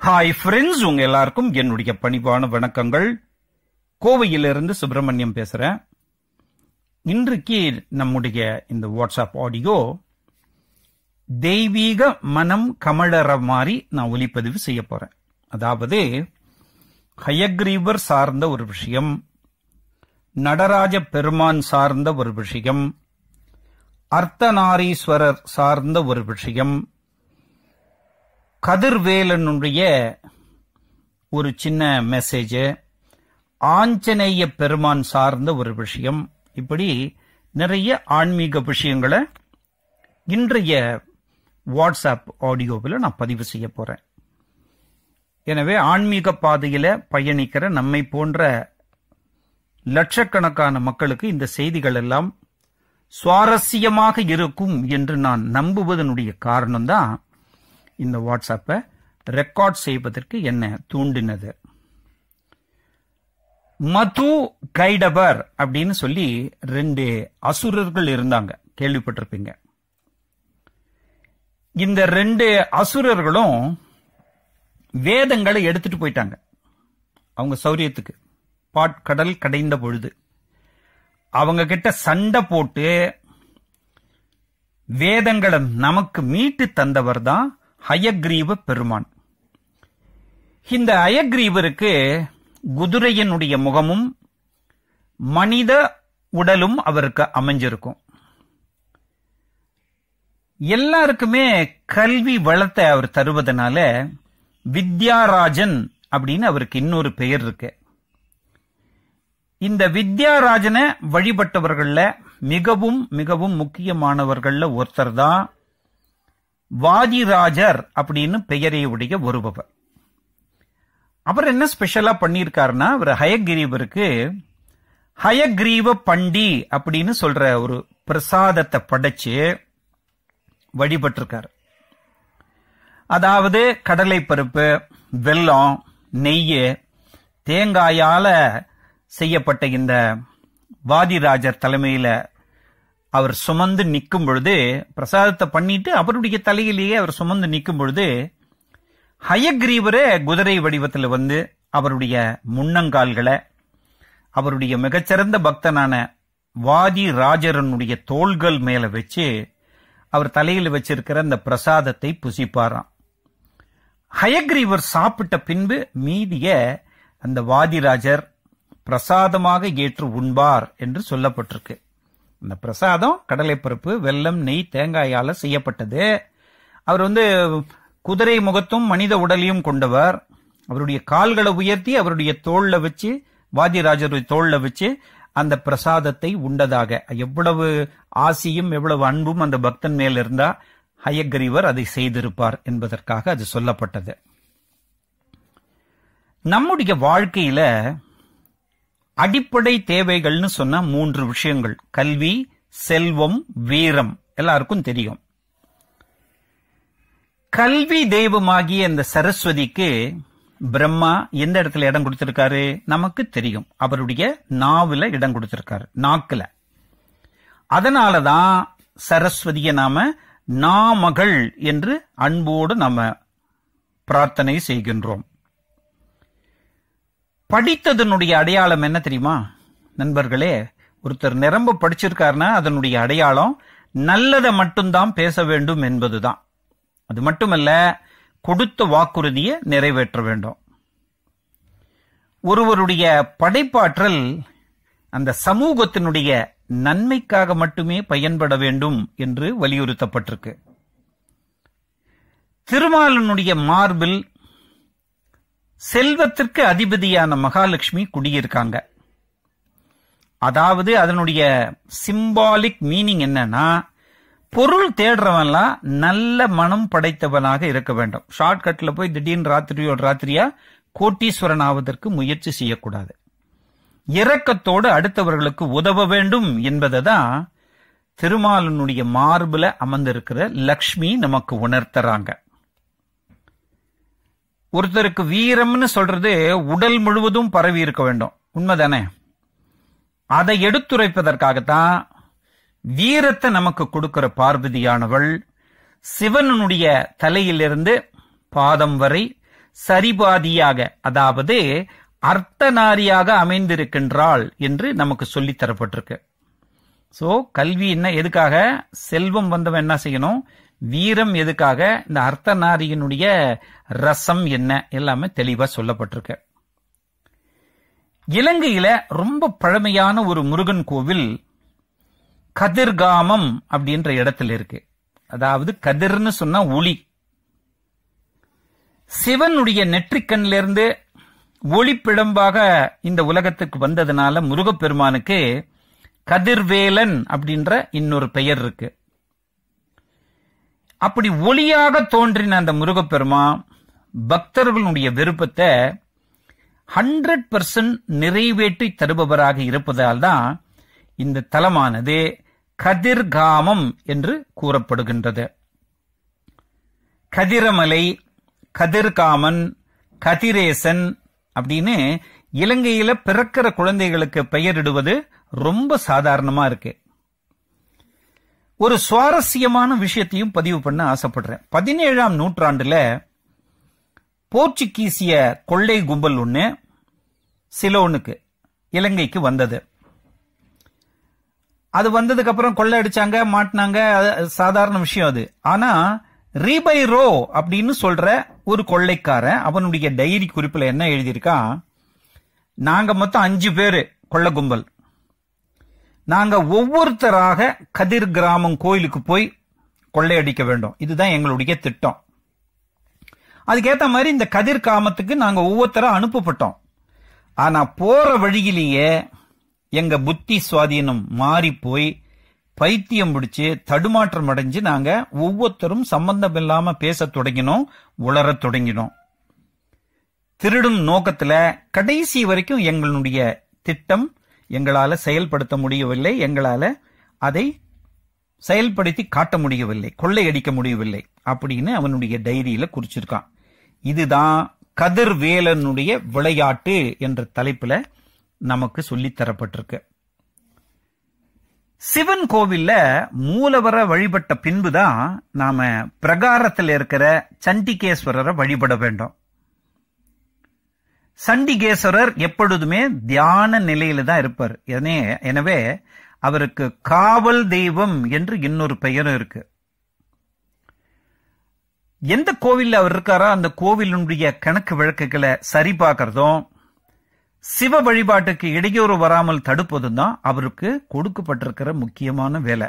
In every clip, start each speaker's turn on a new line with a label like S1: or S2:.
S1: Hi friends உங்க எல்லாருக்கும் என்னுடைய பணிவான வணக்கங்கள். கோவையிலிருந்து சுப்பிரமணியம் பேசுறேன். இன்றைக்கு நம்முடைய இந்த வாட்ஸ்அப் ஆடியோ தெய்வீக மனம் கமழற மாதிரி நான் ஒலிப்பதிவு செய்ய போறேன். அதாவது ஹயக்ரீவர் சார்ந்த ஒரு விஷயம் நடராஜ பெருமான் சார்ந்த ஒரு விஷயம் அர்த்தநாரீஸ்வரர் சார்ந்த ஒரு விஷயம் கதிர்வேலனுடைய ஒரு சின்ன மெசேஜ் ஆஞ்சநேய பெருமான் சார்ந்த ஒரு விஷயம். இப்படி நிறைய ஆன்மீக விஷயங்களை இன்றைய வாட்ஸ்அப் ஆடியோவில் நான் பதிவு செய்ய போறேன். எனவே ஆன்மீக பாதையில பயணிக்கிற நம்மை போன்ற லட்சக்கணக்கான மக்களுக்கு இந்த செய்திகள் எல்லாம் சுவாரஸ்யமாக இருக்கும் என்று நான் நம்புவதனுடைய காரணம்தான் இந்த வாட்ஸ்அப்பை ரெக்கார்ட் செய்வதற்கு என்ன தூண்டினது. மது கைடபர் அப்படின்னு சொல்லி ரெண்டு அசுரர்கள் இருந்தாங்க. கேள்விப்பட்டிருப்பீங்க. இந்த ரெண்டு அசுரர்களும் வேதங்களை எடுத்துட்டு போயிட்டாங்க. அவங்க சௌரியத்துக்கு. பாட்கடல் கடைந்த பொழுது. அவங்க கிட்ட சண்டை போட்டு வேதங்களை நமக்கு மீட்டு தந்தவர் தான் ஹயக்ரீவ பெருமான். இந்த அயக்ரீவருக்கு குதிரையினுடைய முகமும் மனித உடலும் அவருக்கு அமைஞ்சிருக்கும். எல்லாருக்குமே கல்வி வளத்தை அவர் தருவதனால வித்யாராஜன் அப்படின்னு அவருக்கு இன்னொரு பெயர் இருக்கு. இந்த வித்யாராஜனை வழிபட்டவர்களில் மிகவும் மிகவும் முக்கியமானவர்கள்ல ஒருத்தர் தான் வாதிராஜர் அப்படின்னு பெயரை உடைய ஒருபவர். அவர் என்ன ஸ்பெஷலா பண்ணியிருக்காருன்னா அவர் ஹயக்ரீவருக்கு ஹயக்ரீவ பண்டி அப்படின்னு சொல்ற ஒரு பிரசாதத்தை படைச்சு வழிபட்டிருக்காரு. அதாவது கடலை பருப்பு வெல்லம் நெய் தேங்காயால செய்யப்பட்ட இந்த வாதிராஜர் தலைமையில அவர் சுமந்து நிற்கும் பொழுது பிரசாதத்தை பண்ணிட்டு அவருடைய தலையிலேயே அவர் சுமந்து நிற்கும் பொழுது ஹயக்ரீவரே குதிரை வடிவத்தில் வந்து அவருடைய முன்னங்கால்களை அவருடைய மிகச்சிறந்த பக்தனான வாதி ராஜரனுடைய தோள்கள் மேல வச்சு அவர் தலையில் வச்சிருக்கிற அந்த பிரசாதத்தை புசிப்பாராம். ஹயக்ரீவர் சாப்பிட்ட பின்பு மீதிய அந்த வாதிராஜர் பிரசாதமாக ஏற்று உண்பார் என்று சொல்லப்பட்டிருக்கு. இந்த பிரசாதம் கடலைப்பருப்பு வெல்லம் நெய் தேங்காயால செய்யப்பட்டது. அவர் வந்து குதிரை முகத்தும் மனித உடலையும் கொண்டவர். அவருடைய கால்களை உயர்த்தி அவருடைய தோல்ல வச்சு வாதிராஜருடைய தோல்ல வச்சு அந்த பிரசாதத்தை உண்டதாக. எவ்வளவு ஆசியும் எவ்வளவு அன்பும் அந்த பக்தன் மேல் இருந்தா ஹயக்ரீவர் அதை செய்திருப்பார் என்பதற்காக அது சொல்லப்பட்டது. நம்முடைய வாழ்க்கையில அடிப்படை தேவைகள்னு சொன்ன மூன்று விஷயங்கள். கல்வி செல்வம் வீரம். எல்லாருக்கும் தெரியும். கல்வி தெய்வமாகிய இந்த சரஸ்வதிக்கு பிரம்மா எந்த இடத்துல இடம் கொடுத்திருக்காரு? நமக்கு தெரியும். அவருடைய நாவில இடம் கொடுத்திருக்காரு. நாக்குல. அதனாலதான் சரஸ்வதியை நாம நாமகள் என்று அன்போடு நாம பிரார்த்தனை செய்கின்றோம். படித்ததனுடைய அடையாளம் என்ன தெரியுமா? நண்பர்களே ஒருத்தர் நிரம்ப படிச்சிருக்காருன்னா அதனுடைய அடையாளம் நல்லதை மட்டும்தான் பேச வேண்டும் என்பதுதான். அது மட்டுமல்ல கொடுத்த வாக்குறுதியை நிறைவேற்ற வேண்டும். ஒருவருடைய படைப்பாற்றல் அந்த சமூகத்தினுடைய நன்மைக்காக மட்டுமே பயன்பட வேண்டும் என்று வலியுறுத்தப்பட்டிருக்கு. திருமாலனுடைய மார்பில் செல்வத்திற்கு அதிபதியான மகாலட்சுமி குடியிருக்காங்க. அதாவது அதனுடைய சிம்பாலிக் மீனிங் என்னன்னா பொருள் தேடுறவன்லாம் நல்ல மனம் படைத்தவனாக இருக்க வேண்டும். ஷார்ட்கட்ல போய் திடீர்னு ராத்திரியோட ராத்திரியா கோட்டீஸ்வரன் ஆவதற்கு முயற்சி செய்யக்கூடாது. இரக்கத்தோடு அடுத்தவர்களுக்கு உதவ வேண்டும் என்பதை தான் திருமாலனுடைய மார்புல அமர்ந்திருக்கிற லக்ஷ்மி நமக்கு உணர்த்துறாங்க. ஒருத்தருக்கு வீரம்னு சொல்றது உடல் முழுவதும் பரவி இருக்க வேண்டும். உண்மைதானே? அதை எடுத்துரைப்பதற்காகத்தான் வீரத்தை நமக்கு கொடுக்கிற பார்வதியானவள் சிவனுடைய தலையிலிருந்து பாதம் வரை சரிபாதியாக அதாவது அர்த்தநாரியாக அமைந்திருக்கின்றாள் என்று நமக்கு சொல்லித்தரப்பட்டிருக்கு. சோ கல்வி என்ன? எதுக்காக? செல்வம் வந்தவன் என்ன செய்யணும்? வீரம் எதுக்காக? இந்த அர்த்தநாரியினுடைய ரசம் என்ன? எல்லாமே தெளிவா சொல்லப்பட்டிருக்கு. இலங்கையில ரொம்ப பழமையான ஒரு முருகன் கோவில் கதிர்காமம் அப்படின்ற இடத்துல இருக்கு. அதாவது கதிர்னு சொன்னா ஒளி. சிவனுடைய நெற்றிக்கண்ல இருந்து ஒளிப்பிழம்பாக இந்த உலகத்துக்கு வந்ததுனால முருகப்பெருமானுக்கு கதிர்வேலன் அப்படின்ற இன்னொரு பெயர் இருக்கு. அப்படி ஒளியாக தோன்றின அந்த முருகப்பெருமான் பக்தர்களுடைய விருப்பத்தை ஹண்ட்ரட் பர்சன்ட் நிறைவேற்றி தருபவராக இருப்பதால் தான் இந்த தலமானது கதிர்காமம் என்று கூறப்படுகின்றது. கதிரமலை கதிர்காமன் கதிரேசன் அப்படின்னு இலங்கையில பிறக்கிற குழந்தைகளுக்கு பெயரிடுவது ரொம்ப சாதாரணமா இருக்கு. ஒரு சுவாரஸ்யமான விஷயத்தையும் பதிவு பண்ண ஆசைப்படுறேன். பதினேழாம் நூற்றாண்டுல போர்ச்சுகீசிய கொள்ளை கும்பல் ஒண்ணு சிலோனுக்கு இலங்கைக்கு வந்தது. அது வந்ததுக்கு அப்புறம் கொள்ளை அடிச்சாங்க மாட்டினாங்க அது சாதாரண விஷயம் அது. ஆனா ரீபைரோ அப்படின்னு சொல்ற ஒரு கொள்ளைக்காரன் அவனுடைய டைரி குறிப்புல என்ன எழுதியிருக்கா நாங்க மொத்தம் அஞ்சு பேரு கொள்ள கும்பல். நாங்க ஒவ்வொருத்தராக கதிர் கிராமம் கோயிலுக்கு போய் கொள்ளையடிக்க வேண்டும். இதுதான் எங்களுடைய திட்டம். அதுக்கேத்த மாதிரி இந்த கதிர் காமத்துக்கு நாங்க ஒவ்வொருத்தரா அனுப்பப்பட்டோம். ஆனா போற வழியிலேயே எங்க புத்தி சுவாதீனம் மாறி போய் பைத்தியம் பிடிச்சு தடுமாற்றம் அடைஞ்சு நாங்க ஒவ்வொருத்தரும் சம்பந்தம் இல்லாம பேசத் தொடங்கினோம் உளரத் தொடங்கினோம். திருடும் நோக்கத்துல கடைசி வரைக்கும் எங்களுடைய திட்டம் எங்களால செயல்படுத்த முடியவில்லை எங்களால அதை செயல்படுத்தி காட்ட முடியவில்லை கொள்ளையடிக்க முடியவில்லை அப்படின்னு அவனுடைய டைரியில குறிச்சிருக்கான். இதுதான் கதிர்வேலனுடைய விளையாட்டு என்ற தலைப்புல நமக்கு சொல்லித் தரப்பட்டிருக்கு. சிவன் கோவில்ல மூலவர வழிபட்ட பின்புதான் நாம பிரகாரத்தில் இருக்கிற சண்டிகேஸ்வரரை வழிபட வேண்டும். சண்டிகேஸ்வரர் எப்பொழுதுமே தியான நிலையில தான் இருப்பார். எனவே- எனவே அவருக்கு காவல் தெய்வம் என்று இன்னொரு பெயரும் இருக்கு. எந்த கோவில் அவர் இருக்காரோ அந்த கோவிலுடைய கணக்கு வழக்குகளை சரி பார்க்கறதும் சிவ வழிபாட்டுக்கு இடையூறு வராமல் தடுப்பதும் தான் அவருக்கு கொடுக்கப்பட்டிருக்கிற முக்கியமான வேலை.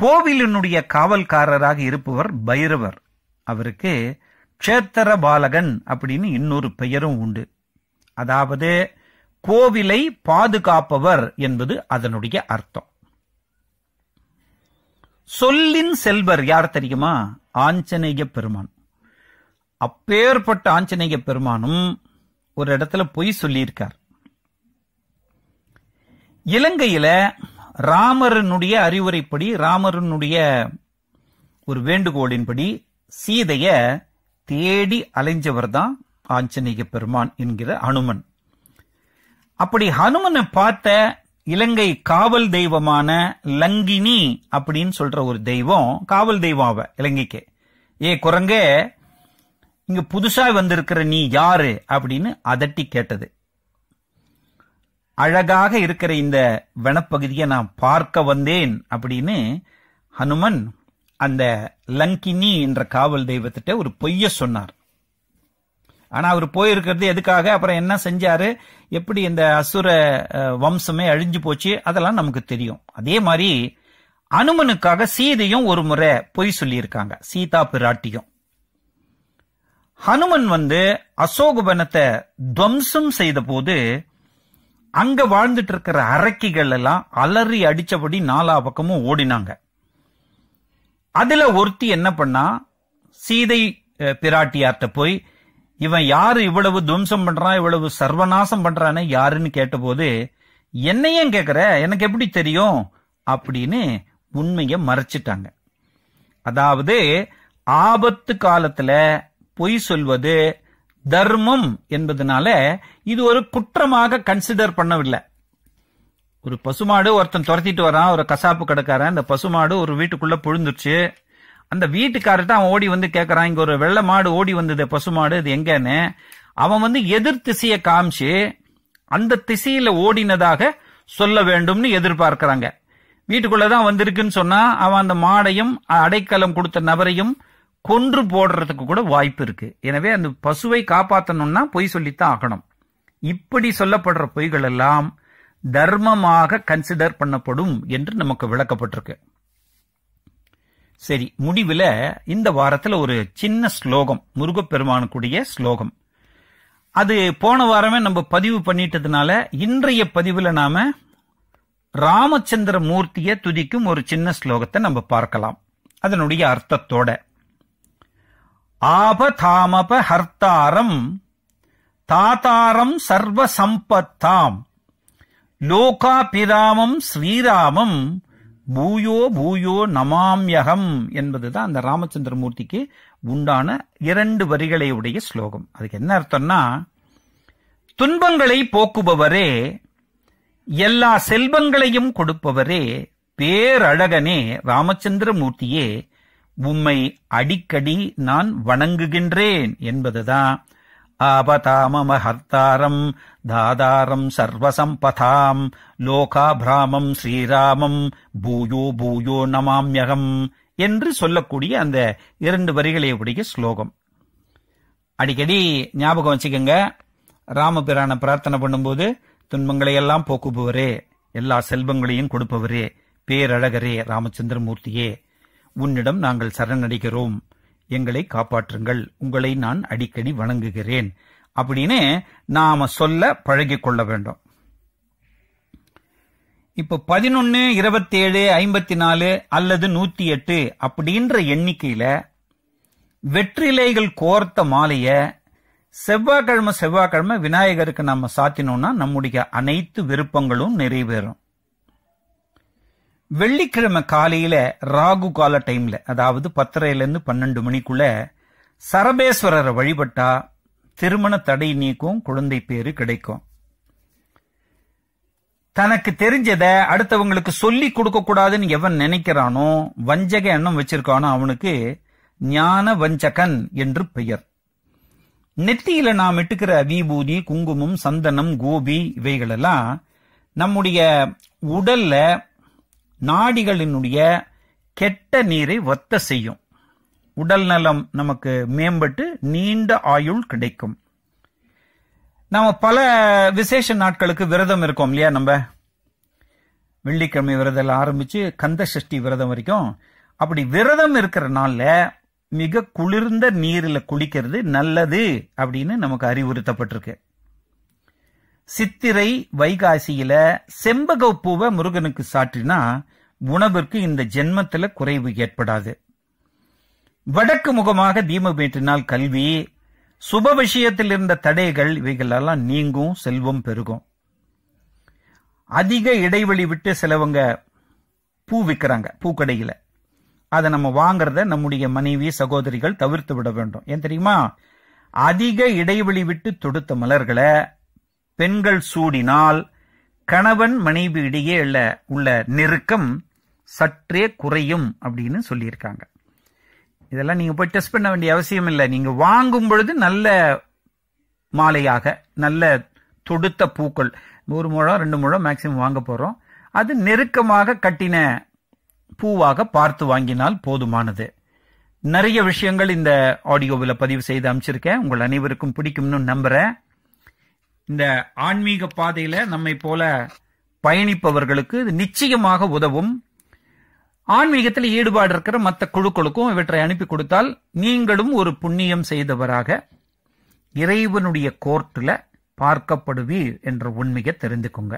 S1: கோவிலினுடைய காவல்காரராக இருப்பவர் பைரவர். அவருக்கு க்ஷேத்திர பாலகன் அப்படின்னு இன்னொரு பெயரும் உண்டு. அதாவது கோவிலை பாதுகாப்பவர் என்பது அதனுடைய அர்த்தம். சொல்லின் செல்வர் யார் தெரியுமா? ஆஞ்சநேய பெருமான். அப்பேற்பட்ட ஆஞ்சநேய பெருமானும் ஒரு இடத்துல பொய் சொல்லியிருக்கார். இலங்கையில ராமரனுடைய அறிவுரைப்படி ராமரனுடைய ஒரு வேண்டுகோளின்படி சீதைய தேடி அலைஞ்சவர் தான் ஆஞ்சநேய பெருமான் என்கிற ஹனுமன். அப்படி ஹனுமனை பார்த்த இலங்கை காவல் தெய்வமான லங்கினி அப்படின்னு சொல்ற ஒரு தெய்வம் காவல் தெய்வம் அவ இலங்கைக்கு. ஏ குரங்க இங்க புதுசா வந்திருக்கிற நீ யாரு? அப்படின்னு அதட்டி கேட்டது. அழகாக இருக்கிற இந்த வனப்பகுதியை நான் பார்க்க வந்தேன் அப்படின்னு ஹனுமன் அந்த லங்கினி என்ற காவல் தெய்வத்திட்ட ஒரு பொய்ய சொன்னார். ஆனா அவர் போயிருக்கிறது எதுக்காக? அப்புறம் என்ன செஞ்சாரு? எப்படி இந்த அசுர வம்சமே அழிஞ்சு போச்சு? அதெல்லாம் நமக்கு தெரியும். அதே மாதிரி அனுமனுக்காக சீதையும் ஒரு முறை பொய் சொல்லியிருக்காங்க. சீதா பிராட்டியும். ஹனுமன் வந்து அசோகவனத்தை துவம்சம் செய்த போது அங்க வாழ்ந்துட்டு இருக்கிற அரக்கிகள் எல்லாம் அலறி அடிச்சபடி நாலா பக்கமும் ஓடினாங்க. அதுல ஒருத்தி என்ன பண்ணா சீதை பிராட்டியார்ட்ட போய் இவன் யாரு? இவ்வளவு துவம்சம் பண்றான் இவ்வளவு சர்வநாசம் பண்றான்னு யாருன்னு கேட்டபோது என்னையும் கேக்குற? எனக்கு எப்படி தெரியும்? அப்படின்னு உண்மைய மறைச்சிட்டாங்க. அதாவது ஆபத்து காலத்துல பொய் சொல்வது தர்மம் என்பதனால இது ஒரு குற்றமாக கன்சிடர் பண்ணவில்லை. ஒரு பசுமாடு ஒருத்தன் துரத்திட்டு வரான் ஒரு கசாப்பு கடைக்காரன். அந்த பசுமாடு ஒரு வீட்டுக்குள்ள புழுந்துருச்சு. அந்த வீட்டுக்காரர்ட்ட அவன் ஓடி வந்து கேட்கறான் இங்க ஒரு வெள்ளை மாடு ஓடி வந்தது பசுமாடு இது எங்கன்னு? அவன் வந்து எதிர் திசையை காமிச்சு அந்த திசையில ஓடினதாக சொல்ல வேண்டும்னு எதிர்பார்க்கிறாங்க. வீட்டுக்குள்ளதான் வந்திருக்குன்னு சொன்னா அவன் அந்த மாடையும் அடைக்கலம் கொடுத்த நபரையும் கொன்று போடுறதுக்கு கூட வாய்ப்பு இருக்கு. எனவே அந்த பசுவை காப்பாற்றணும்னா பொய் சொல்லித்தான் ஆகணும். இப்படி சொல்லப்படுற பொய்கள் எல்லாம் தர்மமாக கன்சிடர் பண்ணப்படும் என்று நமக்கு விளக்கப்பட்டிருக்கு. சரி முடிவில் இந்த வாரத்தில் ஒரு சின்ன ஸ்லோகம் முருகப்பெருமானுக்குடைய ஸ்லோகம். அது போன வாரமே நம்ம பதிவு பண்ணிட்டதுனால இன்றைய பதிவில் நாம ராமச்சந்திர மூர்த்தியை துதிக்கும் ஒரு சின்ன ஸ்லோகத்தை நம்ம பார்க்கலாம். அதனுடைய அர்த்தத்தோட. ஆபதாமப ஹர்த்தாரம் தாத்தாரம் சர்வ சம்பத்தாம். லோகாபிராமம் ஸ்ரீராமம் பூயோ பூயோ நமாம்யகம் என்பதுதான் அந்த ராமச்சந்திர மூர்த்திக்கு உண்டான இரண்டு வரிகளை உடைய ஸ்லோகம். அதுக்கு என்ன அர்த்தம்னா துன்பங்களை போக்குபவரே எல்லா செல்வங்களையும் கொடுப்பவரே பேரழகனே ராமச்சந்திர மூர்த்தியே உம்மை அடிக்கடி நான் வணங்குகின்றேன் என்பதுதான் ஆபதாமமஹர்த்தாரம் தாதாரம் சர்வசம்பதாம் லோகாபிராமம் ஸ்ரீராமம் பூயோ பூயோ நமாம்யகம் என்று சொல்லக்கூடிய அந்த இரண்டு வரிகளை உடைய ஸ்லோகம். அடிக்கடி ஞாபகம் வச்சுக்கோங்க ராமபிரான பிரார்த்தனை பண்ணும்போது துன்பங்களை எல்லாம் போக்குபவரே எல்லா செல்வங்களையும் கொடுப்பவரே பேரழகரே ராமச்சந்திரமூர்த்தியே உன்னிடம் நாங்கள் சரணடைகிறோம். எங்களை காப்பாற்றுங்கள். உங்களை நான் அடிக்கடி வணங்குகிறேன். அப்படின்னு நாம சொல்ல பழகி கொள்ள வேண்டும். இப்ப பதினொன்னு இருபத்தேழு ஐம்பத்தி நாலு அல்லது நூத்தி எட்டு அப்படின்ற எண்ணிக்கையில வெற்றிலைகள் கோர்த்த மாலைய செவ்வாய்க்கிழமை செவ்வாய்க்கிழமை விநாயகருக்கு நம்ம சாத்தினோம்னா நம்முடைய அனைத்து விருப்பங்களும் நிறைவேறும். வெள்ளிக்கிழமை காலையில ராகு கால டைம்ல அதாவது பத்தரையிலேருந்து பன்னெண்டு மணிக்குள்ள சரபேஸ்வரரை வழிபட்டா திருமண தடை நீக்கும் குழந்தை பேரு கிடைக்கும். தனக்கு தெரிஞ்சத அடுத்தவங்களுக்கு சொல்லி கொடுக்க கூடாதுன்னு எவன் நினைக்கிறானோ வஞ்சக எண்ணம் வச்சிருக்கானோ அவனுக்கு ஞான வஞ்சகன் என்று பெயர். நெத்தியில நாம் இட்டுக்கிற விபூதி குங்குமம் சந்தனம் கோபி இவைகளெல்லாம் நம்முடைய உடல்ல நாடிகளினுடைய கெட்ட நீரை வத்த செய்யும். உடல் நலம் நமக்கு மேம்பட்டு நீண்ட ஆயுள் கிடைக்கும். நாம பல விசேஷ நாட்களுக்கு விரதம் இருக்கோம் இல்லையா நம்ம? வெள்ளிக்கிழமை விரதம் ஆரம்பிச்சு கந்த சஷ்டி விரதம் வரைக்கும் அப்படி விரதம் இருக்கிற நாள்ல மிக குளிர்ந்த நீரில் குளிக்கிறது நல்லது அப்படின்னு நமக்கு அறிவுறுத்தப்பட்டிருக்கு. சித்திரை வைகாசியில செம்பக பூவை முருகனுக்கு சாற்றினா உணவிற்கு இந்த ஜென்மத்துல குறைவு ஏற்படாது. வடக்கு முகமாக தீபமேற்றினால் கல்வி சுப விஷயத்தில் இருந்த தடைகள் இவைகளெல்லாம் நீங்கும் செல்வம் பெருகும். அதிக இடைவெளி விட்டு சிலவங்க பூ விற்கிறாங்க பூக்கடையில. அதை நம்ம வாங்குறத நம்முடைய மனைவி சகோதரிகள் தவிர்த்து விட வேண்டும். ஏன் தெரியுமா? அதிக இடைவெளி விட்டு தொடுத்த மலர்களை பெண்கள் சூடினால் கணவன் மனைவி இடையே உள்ள உள்ள நெருக்கம் சற்றே குறையும் அப்படின்னு சொல்லியிருக்காங்க. இதெல்லாம் நீங்க போய் டெஸ்ட் பண்ண வேண்டிய அவசியம் இல்லை. நீங்க வாங்கும் பொழுது நல்ல மாலையாக நல்ல தொடுத்த பூக்கள் ஒரு முழம் ரெண்டு முழம் மேக்சிமம் வாங்க போறோம். அது நெருக்கமாக கட்டின பூவாக பார்த்து வாங்கினால் போதுமானது. நிறைய விஷயங்கள் இந்த ஆடியோவில் பதிவு செய்து அமைச்சிருக்கேன் உங்கள் அனைவருக்கும் பிடிக்கும்னு நம்புறேன். இந்த ஆன்மீக பாதையில நம்மை போல பயணிப்பவர்களுக்கு இது நிச்சயமாக உதவும். ஆன்மீகத்தில் ஈடுபாடு இருக்கிற மற்ற குழுக்களுக்கும் இவற்றை அனுப்பி கொடுத்தால் நீங்களும் ஒரு புண்ணியம் செய்தவராக இறைவனுடைய கோர்ட்டில் பார்க்கப்படுவீர் என்ற உண்மையை தெரிந்துக்கோங்க.